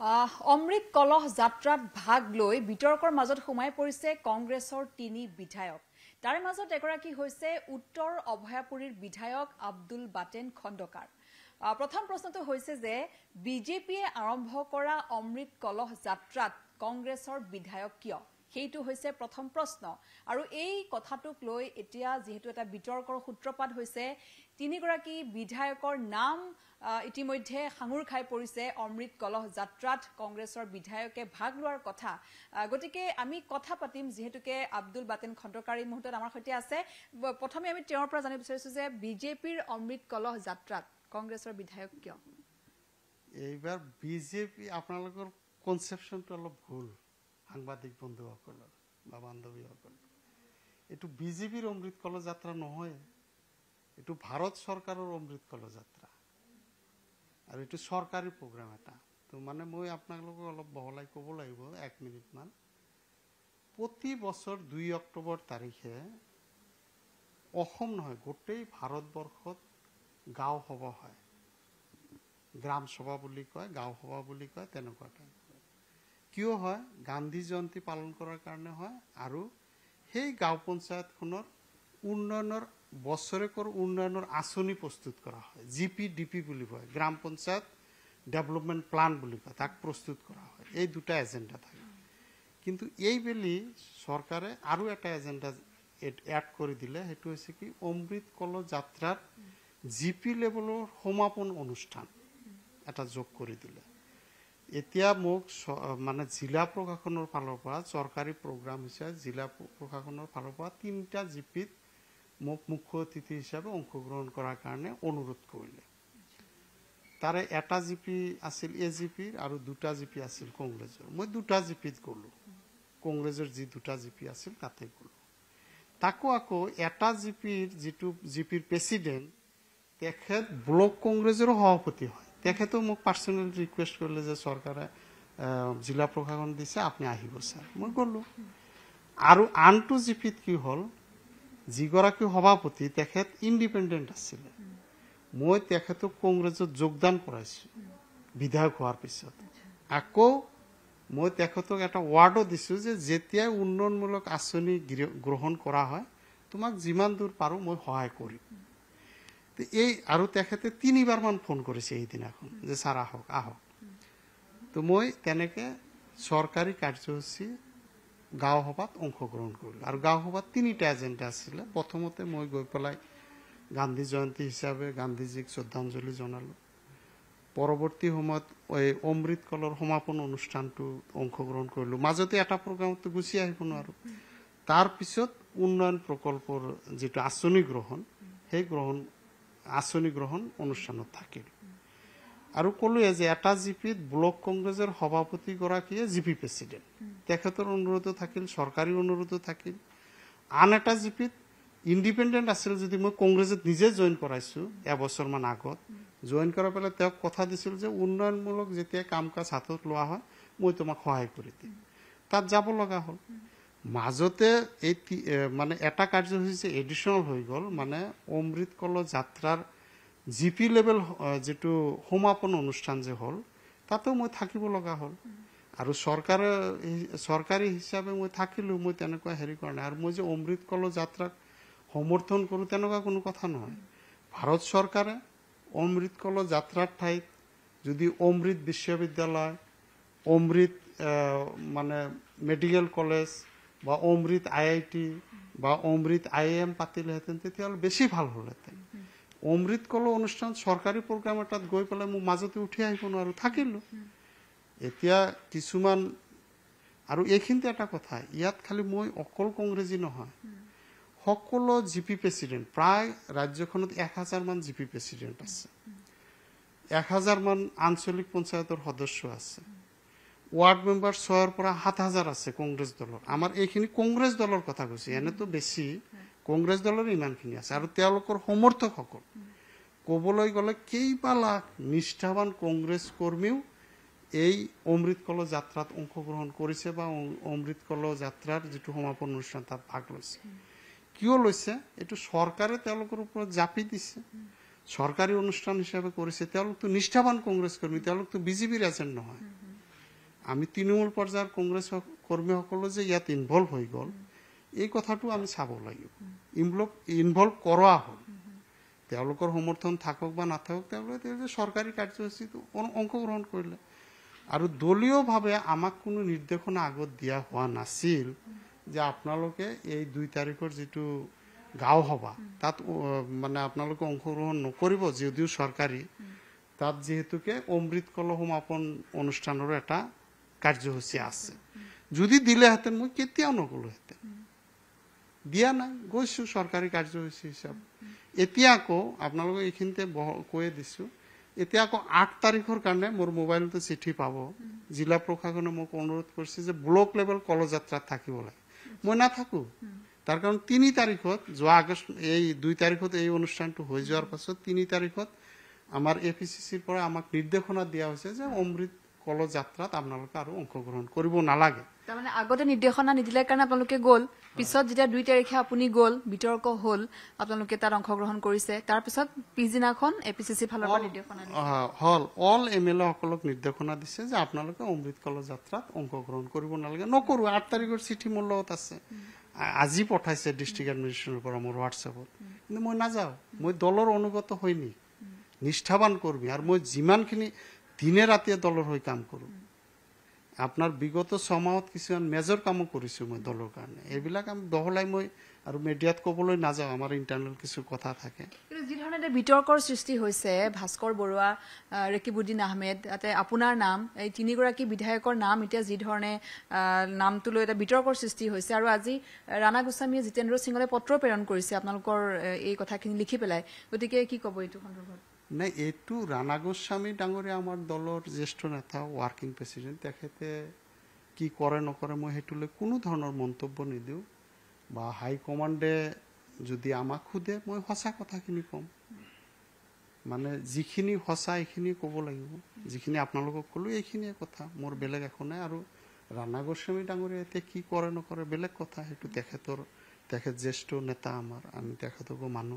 অমৃত কলহ যাত্ৰাত ভাগ লৈ বিতৰ্কৰ মাজত সোমাই পৰিছে কংগ্ৰেছৰ তিনি বিধায়ক। তাৰে মাজত এগৰাকী হৈছে উত্তৰ অভয়াপুৰীৰ বিধায়ক আব্দুল বাটেন খণ্ডকাৰ প্ৰথম প্ৰশ্নটো হৈছে যে বিজেপিয়ে আৰম্ভ কৰা অমৃত কলহ যাত্ৰাত কংগ্ৰেছৰ বিধায়ক কিয়? সেইটো হৈছে প্ৰথম প্ৰশ্ন। আৰু এই কথাটোক লৈ এতিয়া যিহেতু এটা বিতৰ্কৰ সূত্ৰপাত হৈছে তিনিগৰাকী বিধায়কৰ নাম ইতিমধ্যে সাঙুৰ খাই পৰিছে অমৃত কলহ যাত্ৰাত। কংগ্ৰেছৰ বিধায়কে ভাগ লোৱাৰ কথা। গতিকে আমি কথা পাতিম যিহেতুকে আব্দুল বাটেন খণ্ডকাৰ মুহূৰ্তত আমাৰ সৈতে আছে। প্ৰথমে আমি তেওঁৰ পৰা জানিব বিচাৰিছো যে বিজেপিৰ অমৃত কলহ যাত্ৰাত কংগ্ৰেছৰ বিধায়ক কিয়? এইবাৰ বিজেপি আপোনালোকৰ কনচেপশ্যনটো অলপ ভুল। সাংবাদিক বন্ধুসকলৰ বা বান্ধৱীসকলৰ এইটো বিজেপিৰ অমৃত কল যাত্ৰা নহয় এইটো ভাৰত চৰকাৰৰ অমৃত কল যাত্ৰা আৰু এইটো চৰকাৰী প্ৰগ্ৰাম এটা। তো মানে মই আপোনালোকক অলপ বহলাই ক'ব লাগিব এক মিনিটমান। প্ৰতি বছৰ দুই অক্টোবৰ তাৰিখে অসম নহয় গোটেই ভাৰতবৰ্ষত গাঁও সভা হয়। গ্ৰাম সভা বুলি কয় গাঁও সভা বুলি কয় তেনেকুৱা টাইপ কিয় হয়? গান্ধী জয়ন্তী পালন কৰাৰ কাৰণে হয়। আৰু সেই গাঁও পঞ্চায়তখনৰ উন্নয়নৰ বছৰেকৰ উন্নয়নৰ আঁচনি প্ৰস্তুত কৰা হয়। জি পি ডি পি বুলি কয়। গ্ৰাম পঞ্চায়ত ডেভেলপমেণ্ট প্লান বুলি কয়। তাক প্ৰস্তুত কৰা হয়। এই দুটা এজেণ্ডা থাকে। কিন্তু এইবেলি চৰকাৰে আৰু এটা এজেণ্ডা এড কৰি দিলে। সেইটো হৈছে কি? অমৃত কল যাত্ৰাৰ জি পি লেভেলৰ সমাপন অনুষ্ঠান এটা যোগ কৰি দিলে। এতিয়া মোক মানে জিলা প্ৰশাসনৰ ফালৰ পৰা চৰকাৰী প্ৰগ্ৰাম হিচাপে জিলা প্ৰ- প্ৰশাসনৰ ফালৰ পৰা তিনিটা জিপিত মোক মুখ্য অতিথি হিচাপে অংশগ্ৰহণ কৰাৰ কাৰণে অনুৰোধ কৰিলে। তাৰে এটা জিপি আছিল এ জিপিৰ আৰু দুটা জিপি আছিল কংগ্ৰেছৰ। মই দুটা জিপিত গ'লোঁ। কংগ্ৰেছৰ যি দুটা জিপি আছিল তাতে গ'লোঁ। তাকো আকৌ এটা জিপিৰ যিটো জিপিৰ প্ৰেচিডেণ্ট তেখেত ব্লক কংগ্ৰেছৰো সভাপতি হয়। তেখেতেও মোক পাৰ্চনেল ৰিকুৱেষ্ট কৰিলে যে চৰকাৰে জিলা প্ৰশাসন দিছে আপুনি আহিব ছাৰ। মই গ'লোঁ। আৰু আনটো জিপিত কি হ'ল যিগৰাকী সভাপতি তেখেত ইণ্ডিপেণ্ডেণ্ট আছিলে। মই তেখেতক কংগ্ৰেছত যোগদান কৰাইছোঁ বিধায়ক হোৱাৰ পিছত। আকৌ মই তেখেতক এটা ৱাৰ্ডো দিছোঁ যে যেতিয়াই উন্নয়নমূলক আঁচনি গ্ৰহণ কৰা হয় তোমাক যিমান দূৰ পাৰোঁ মই সহায় কৰিম। এই আৰু তেখেতে তিনিবাৰমান ফোন কৰিছে সেইদিনাখন যে ছাৰ আহক আহক তো মই তেনেকে চৰকাৰী কাৰ্যসূচী গাঁও সভাত অংশগ্ৰহণ কৰিলোঁ। আৰু গাঁও সভাত তিনিটা এজেণ্ডা আছিলে। প্ৰথমতে মই গৈ পেলাই গান্ধী জয়ন্তী হিচাপে গান্ধীজীক শ্ৰদ্ধাঞ্জলি জনালোঁ। পৰৱৰ্তী সময়ত এই অমৃত কলৰ সমাপন অনুষ্ঠানটো অংশগ্ৰহণ কৰিলোঁ। মাজতে এটা প্ৰগ্ৰামতো গুচি আহিব নোৱাৰোঁ। তাৰপিছত উন্নয়ন প্ৰকল্পৰ যিটো আঁচনি গ্ৰহণ সেই গ্ৰহণ আঁচনি গ্ৰহণ অনুষ্ঠানত থাকিল আৰু ক'লোৱে যে এটা জিপিত ব্লক কংগ্ৰেছৰ সভাপতিগৰাকীয়ে জিপি প্ৰেচিডেণ্ট। তেখেতৰ অনুৰোধো থাকিল চৰকাৰী অনুৰোধো থাকিল। আন এটা জিপিত ইণ্ডিপেণ্ডেণ্ট আছিল যদি মই কংগ্ৰেছত নিজে জইন কৰাইছোঁ এবছৰমান আগত। জইন কৰা পেলাই তেওঁক কথা দিছিল যে উন্নয়নমূলক যেতিয়া কাম কাজ হাতত লোৱা হয় মই তোমাক সহায় কৰি দিম। তাত যাব লগা হ'ল। মাজতে এই মানে এটা কাৰ্যসূচী এডিশ্যনেল হৈ গ'ল মানে অমৃত কল যাত্ৰাৰ জি পি লেভেল যিটো সমাপন অনুষ্ঠান যে হ'ল তাতো মই থাকিব লগা হ'ল। আৰু চৰকাৰে চৰকাৰী হিচাপে মই থাকিলোঁ মই তেনেকুৱা হেৰি কৰা নাই। আৰু মই যে অমৃত কল যাত্ৰাক সমৰ্থন কৰোঁ তেনেকুৱা কোনো কথা নহয়। ভাৰত চৰকাৰে অমৃত কল যাত্ৰাৰ ঠাইত যদি অমৃত বিশ্ববিদ্যালয় অমৃত মানে মেডিকেল কলেজ বা অমৃত আই আই টি বা অমৃত আই এম পাতিলেহেঁতেন তেতিয়াহ'লে বেছি ভাল হ'লহেঁতেন অমৃত কল অনুষ্ঠান চৰকাৰী প্ৰগ্ৰাম এটাত গৈ পেলাই মোৰ মাজতে উঠি আহিব নোৱাৰোঁ থাকিলোঁ। এতিয়া কিছুমান আৰু এইখিনিতে এটা কথা ইয়াত খালি মই অকল কংগ্ৰেছী নহয় সকলো জি পি প্ৰেচিডেণ্ট প্ৰায় ৰাজ্যখনত এক হাজাৰমান জি পি প্ৰেচিডেণ্ট আছে। এক হাজাৰমান আঞ্চলিক পঞ্চায়তৰ সদস্য আছে। ৱাৰ্ড মেম্বাৰ ছয়ৰ পৰা সাত হাজাৰ আছে কংগ্ৰেছ দলৰ আমাৰ এইখিনি কংগ্ৰেছ দলৰ কথা কৈছে এনেতো বেছি কংগ্ৰেছ দলৰ ইমানখিনি আছে আৰু তেওঁলোকৰ সমৰ্থকসকল। ক'বলৈ গ'লে কেইবা লাখ নিষ্ঠাৱান কংগ্ৰেছ কৰ্মীও এই অমৃত কল যাত্ৰাত অংশগ্ৰহণ কৰিছে বা অম- অমৃত কল যাত্ৰাৰ যিটো সমাপন অনুষ্ঠান তাত ভাগ লৈছে। কিয় লৈছে? এইটো চৰকাৰে তেওঁলোকৰ ওপৰত জাপি দিছে। চৰকাৰী অনুষ্ঠান হিচাপে কৰিছে। তেওঁলোকতো নিষ্ঠাৱান কংগ্ৰেছ কৰ্মী তেওঁলোকতো বিজেপিৰ এজেণ্ট নহয়। আমি তৃণমূল পৰ্যায়ৰ কংগ্ৰেছ কৰ্মীসকলো যে ইয়াত ইনভলভ হৈ গ'ল এই কথাটো আমি চাব লাগিব। ইনভলভ ইনভলভ কৰোৱা হ'ল। তেওঁলোকৰ সমৰ্থন থাকক বা নাথাকক তেওঁলোকে তেওঁলোকে চৰকাৰী কাৰ্যসূচীত অং- অংশগ্ৰহণ কৰিলে। আৰু দলীয়ভাৱে আমাক কোনো নিৰ্দেশনা আগত দিয়া হোৱা নাছিল যে আপোনালোকে এই দুই তাৰিখৰ যিটো গাঁও সভা তাত মানে আপোনালোকে অংশগ্ৰহণ নকৰিব যদিও চৰকাৰী তাত যিহেতুকে অমৃত কলহ সমাপন অনুষ্ঠানৰো এটা কাৰ্যসূচী আছে যদি দিলেহেঁতেন মই কেতিয়াও নগলোহেঁতেন দিয়া নাই গৈছো চৰকাৰী কাৰ্যসূচী হিচাপে এতিয়া আকৌ আপোনালোকক এইখিনিতে কৈয়ে দিছো এতিয়া আকৌ আঠ তাৰিখৰ কাৰণে মোৰ মোবাইলতে চিঠি পাব জিলা প্ৰশাসনে মোক অনুৰোধ কৰিছে যে ব্লক লেভেল কলযাত্ৰাত থাকিব লাগে মই নাথাকো তাৰ কাৰণ তিনি তাৰিখত যোৱা আগষ্ট এই দুই তাৰিখত এই অনুষ্ঠানটো হৈ যোৱাৰ পাছত তিনি তাৰিখত আমাৰ এ পি চি চিৰ পৰা আমাক নিৰ্দেশনা দিয়া হৈছে যে অমৃত কলযাত্ৰাত আপোনালোকে আৰু অংশগ্ৰহণ কৰিব নালাগে। তাৰমানে আগতে নিৰ্দেশনা নিদিলে কাৰণে আপোনালোকে গ'ল। পিছত যেতিয়া দুই তাৰিখে আপুনি গ'ল বিতৰ্ক হ'ল আপোনালোকে তাত অংশগ্ৰহণ কৰিছে। তাৰপিছত পিছদিনাখন এ পি চি চি ফালৰ পৰা নিৰ্দেশনা হল। অল এম এল এ সকলক নিৰ্দেশনা দিছে যে আপোনালোকে অমৃত কল যাত্ৰাত অংশগ্ৰহণ কৰিব নালাগে। নকৰো আঠ তাৰিখৰ চিঠি মোৰ লগত আছে। আজি পঠাইছে ডিষ্ট্ৰিক্ট এডমিনিষ্ট্ৰেশ্যনৰ পৰা মোৰ হোৱাটছএপত। কিন্তু মই নাযাওঁ। মই দলৰ অনুগত হয়নি। নিষ্ঠাবান কৰ্মী। আৰু মই যিমানখিনি দিনে ৰাতিয়ে দলৰ হৈ কাম কৰোঁ। আপোনাৰ বিগত ছমাহত কিছুমান মেজৰ কামো কৰিছোঁ মই দলৰ কাৰণে। এইবিলাক আমি বহলাই মই আৰু মিডিয়াত ক'বলৈ নাযাওঁ আমাৰ ইণ্টাৰনেল কিছু কথা থাকে। কিন্তু যি ধৰণে এতিয়া বিতৰ্কৰ সৃষ্টি হৈছে ভাস্কৰ বৰুৱা ৰেকিবুদ্দিন আহমেদ তাতে আপোনাৰ নাম এই তিনিগৰাকী বিধায়কৰ নাম এতিয়া যি ধৰণে আহ, নামটো লৈ এটা বিতৰ্কৰ সৃষ্টি হৈছে আৰু আজি ৰাণা গোস্বামীয়ে জিতেন্দ্ৰ সিঙলৈ পত্ৰ প্ৰেৰণ কৰিছে। আপোনালোকৰ এই কথাখিনি লিখি পেলাই। গতিকে কি ক'ব এইটো সন্দৰ্ভত? নাই এইটো ৰাণা গোস্বামী ডাঙৰীয়া আমাৰ দলৰ জ্যেষ্ঠ নেতা ৱাৰ্কিং প্ৰেচিডেণ্ট তেখেতে কি কৰে নকৰে মই সেইটোলৈ কোনো ধৰণৰ মন্তব্য নিদিওঁ। বা হাইকমাণ্ডে যদি আমাক সোধে মই সঁচা কথাখিনি ক'ম। মানে যিখিনি সঁচা এইখিনি ক'ব লাগিব। যিখিনি আপোনালোকক ক'লো এইখিনিয়ে কথা। মোৰ বেলেগ একো নাই আৰু ৰাণা গোস্বামী ডাঙৰীয়া এতিয়া কি কৰে নকৰে বেলেগ কথা। সেইটো তেখেতৰ তেখেত জ্যেষ্ঠ নেতা আমাৰ। আমি তেখেতকো মানো।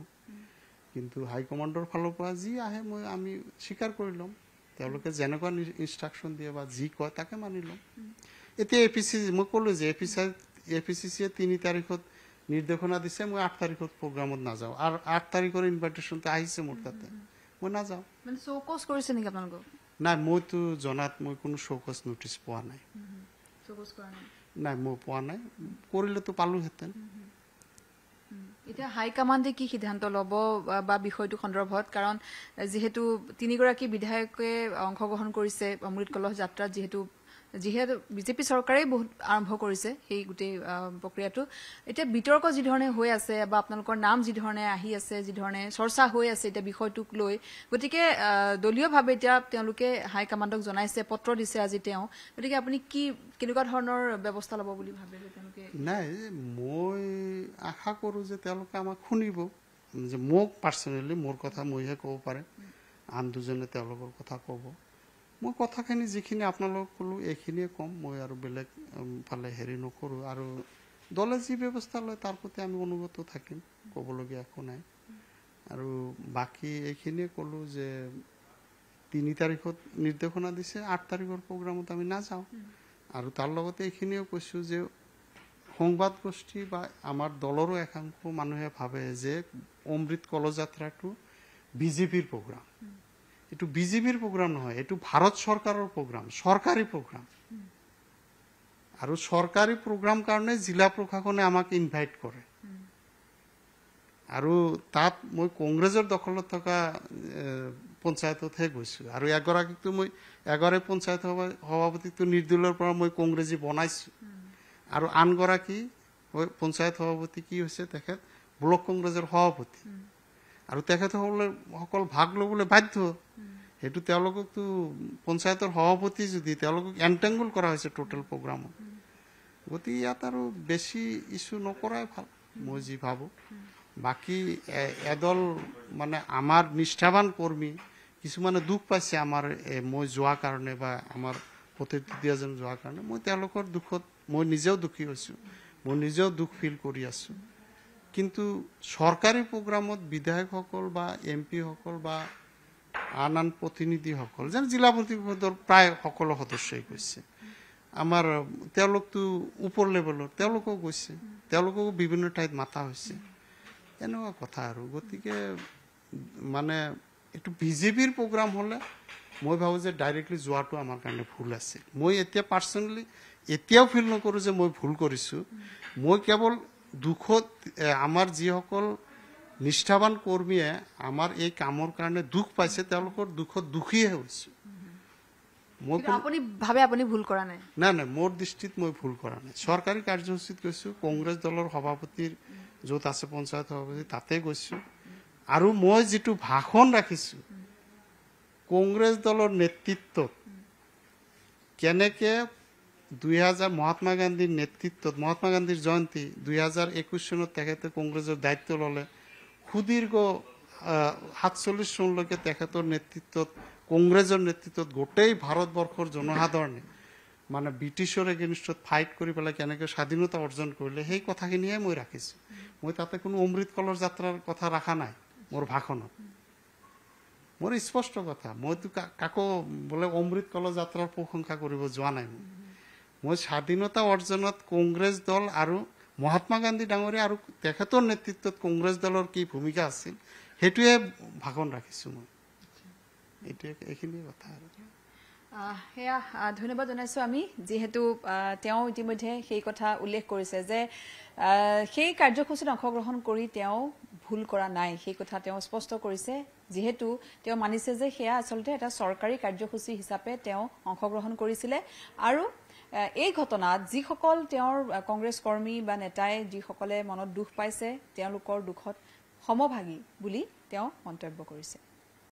কিন্তু হাইকমাণ্ডৰ ফালৰ পৰা যি আহে মই আমি স্বীকাৰ কৰি ল'ম। তেওঁলোকে যেনেকুৱা ইনষ্ট্ৰাকশ্যন দিয়ে বা যি কয় তাকে মানি ল'ম। এতিয়া এ পি চি মই ক'লো যে A P C A P C চিয়ে তিনি তাৰিখত নিৰ্দেশনা দিছে মই আঠ তাৰিখত প্ৰগ্ৰামত নাযাওঁ। আৰু আঠ তাৰিখৰ ইনভাইটেশ্যনটো আহিছে মোৰ তাতে। মই নাযাওঁ। চৌকচ নাই মইতো জনাত মই কোনো চৌকছ নটিচ পোৱা চৌকচ নাই? নাই মই পোৱা নাই। কৰিলেতো পালোহেঁতেন। এতিয়া হাইকমাণ্ডে কি সিদ্ধান্ত ল'ব বা- বিষয়টো সন্দৰ্ভত? কাৰণ যিহেতু তিনিগৰাকী বিধায়কে অংশগ্ৰহণ কৰিছে অমৃত কলহ যাত্ৰাত যিহেতু যিহেতু বিজেপি চৰকাৰেই বহুত আৰম্ভ কৰিছে সেই গোটেই প্ৰক্ৰিয়াটো। এতিয়া বিতৰ্ক যি ধৰণে হৈ আছে বা আপোনালোকৰ নাম যি ধৰণে আহি আছে যি ধৰণে চৰ্চা হৈ আছে এতিয়া বিষয়টোক লৈ গতিকে দলীয়ভাৱে এতিয়া তেওঁলোকে হাইকমাণ্ডক জনাইছে পত্ৰ দিছে আজি তেওঁ। গতিকে আপুনি কি কেনেকুৱা ধৰণৰ ব্যৱস্থা ল'ব বুলি ভাবে তেওঁলোকে? নাই মই আশা কৰোঁ যে তেওঁলোকে আমাক শুনিব। যে মোক পাৰ্চনেলি মোৰ কথা মইহে ক'ব পাৰে। আন দুজনে তেওঁলোকৰ কথা ক'ব। মই কথাখিনি যিখিনি আপোনালোকক ক'লোঁ এইখিনিয়ে ক'ম। মই আৰু বেলেগ ফালে হেৰি নকৰোঁ। আৰু দলে যি ব্যৱস্থা লয় তাৰ প্ৰতি আমি অনুগত থাকিম ক'বলগীয়া একো নাই। আৰু বাকী এইখিনিয়ে ক'লোঁ যে তিনি তাৰিখত নিৰ্দেশনা দিছে আঠ তাৰিখৰ প্ৰগ্ৰামত আমি নাযাওঁ। আৰু তাৰ লগতে এইখিনিও কৈছোঁ যে সংবাদ গোষ্ঠী বা আমাৰ দলৰো একাংশ মানুহে ভাবে যে অমৃত কলযাত্ৰাটো বিজেপিৰ প্ৰগ্ৰাম। এইটো বিজেপিৰ প্ৰগ্ৰাম নহয় এইটো ভাৰত চৰকাৰৰ প্ৰগ্ৰাম চৰকাৰী প্ৰগ্ৰাম আৰু চৰকাৰী প্ৰগ্ৰাম কাৰণে জিলা প্ৰশাসনে আমাক ইনভাইট কৰে। আৰু তাত মই কংগ্ৰেছৰ দখলত থকা পঞ্চায়ততহে গৈছোঁ। আৰু এগৰাকীকতো মই এগৰাকী পঞ্চায়ত সভা- সভাপতিকতো নিৰ্দলীয়ৰ পৰা মই কংগ্ৰেছী বনাইছোঁ। আৰু আনগৰাকী পঞ্চায়ত সভাপতি কি হৈছে তেখেত? ব্লক কংগ্ৰেছৰ সভাপতি। আৰু তেখেতসকলে সকল ভাগ ল'বলৈ বাধ্য। সেইটো তেওঁলোককতো পঞ্চায়তৰ সভাপতি যদি তেওঁলোকক এণ্টেংগুল কৰা হৈছে টোটেল প্ৰগ্ৰামত গতিকে ইয়াত আৰু বেছি ইছ্যু নকৰাই ভাল মই যি ভাবোঁ। বাকী এদল মানে আমাৰ নিষ্ঠাবান কৰ্মী কিছুমানে দুখ পাইছে আমাৰ মই যোৱাৰ কাৰণে বা আমাৰ প্ৰতিনিধিজন যোৱাৰ কাৰণে। মই তেওঁলোকৰ দুখত মই নিজেও দুখী হৈছোঁ। মই নিজেও দুখ ফিল কৰি আছোঁ। কিন্তু চৰকাৰী প্ৰগ্ৰামত বিধায়কসকল বা এম পিসকল বা আন আন প্ৰতিনিধিসকল যেন জিলা পৰিষদৰ প্ৰায় সকলো সদস্যই কৈছে আমাৰ তেওঁলোকতো ওপৰ লেভেলৰ তেওঁলোকেও গৈছে। তেওঁলোককো বিভিন্ন ঠাইত মাতা হৈছে। এনেকুৱা কথা আৰু। গতিকে মানে এইটো বিজেপিৰ প্ৰগ্ৰাম হ'লে মই ভাবোঁ যে ডাইৰেক্টলি যোৱাটো আমাৰ কাৰণে ভুল আছিল। মই এতিয়া পাৰ্চনেলি এতিয়াও ফিল নকৰোঁ যে মই ভুল কৰিছোঁ। মই কেৱল দুখত এ, আমাৰ যিসকল নিষ্ঠাবান কৰ্মীয়ে আমাৰ এই কামৰ কাৰণে দুখ পাইছে তেওঁলোকৰ দুখত দুখীহে হৈছোঁ মই কিন্তু আপুনি ভাবে আপুনি ভুল কৰা নাই? নাই নাই মোৰ দৃষ্টিত মই ভুল কৰা নাই। চৰকাৰী কাৰ্যসূচীত গৈছো কংগ্ৰেছ দলৰ সভাপতিৰ য'ত আছে পঞ্চায়ত সভাপতি তাতে গৈছো। আৰু মই যিটো ভাষণ ৰাখিছো কংগ্ৰেছ দলৰ নেতৃত্বত কেনেকে দুই হাজাৰ মহাত্মা গান্ধীৰ নেতৃত্বত মহাত্মা গান্ধীৰ জয়ন্তী দুই হাজাৰ একৈশ চনত তেখেতে কংগ্ৰেছৰ দায়িত্ব ল'লে সুদীৰ্ঘ সাতচল্লিছ চনলৈকে তেখেতৰ নেতৃত্বত কংগ্ৰেছৰ নেতৃত্বত গোটেই ভাৰতবৰ্ষৰ জনসাধাৰণে মানে ব্ৰিটিছৰ এগেইনষ্টত ফাইট কৰি পেলাই কেনেকৈ স্বাধীনতা অৰ্জন কৰিলে সেই কথাখিনিহে মই ৰাখিছোঁ মই তাতে কোনো অমৃত কলৰ যাত্ৰাৰ কথা ৰখা নাই মোৰ ভাষণত। মোৰ স্পষ্ট কথা মইতো কাকো বোলে অমৃত কলৰ যাত্ৰাৰ প্ৰশংসা কৰিব যোৱা নাই মই মই স্বাধীনতা অৰ্জনত কংগ্ৰেছ দল আৰু মহাত্মা গান্ধী ডাঙৰীয়া আৰু তেখেতৰ নেতৃত্বত কংগ্ৰেছ দলৰ কি ভূমিকা আছিল সেইটোৱে ভাষণ ৰাখিছোঁ মই। এইটোৱে এইখিনিয়ে কথা আৰু। সেয়া ধন্যবাদ জনাইছো আমি। যিহেতু তেওঁ ইতিমধ্যে সেই কথা উল্লেখ কৰিছে যে সেই কাৰ্যসূচীত অংশগ্ৰহণ কৰি তেওঁ ভুল কৰা নাই। সেই কথা তেওঁ স্পষ্ট কৰিছে। যিহেতু তেওঁ মানিছে যে সেয়া আচলতে এটা চৰকাৰী কাৰ্যসূচী হিচাপে তেওঁ অংশগ্ৰহণ কৰিছিলে। আৰু এই ঘটনাত যিসকল তেওঁৰ কংগ্ৰেছ কৰ্মী বা নেতাই যিসকলে মনত দুখ পাইছে তেওঁলোকৰ দুখত সমভাগী বুলি তেওঁ মন্তব্য কৰিছে।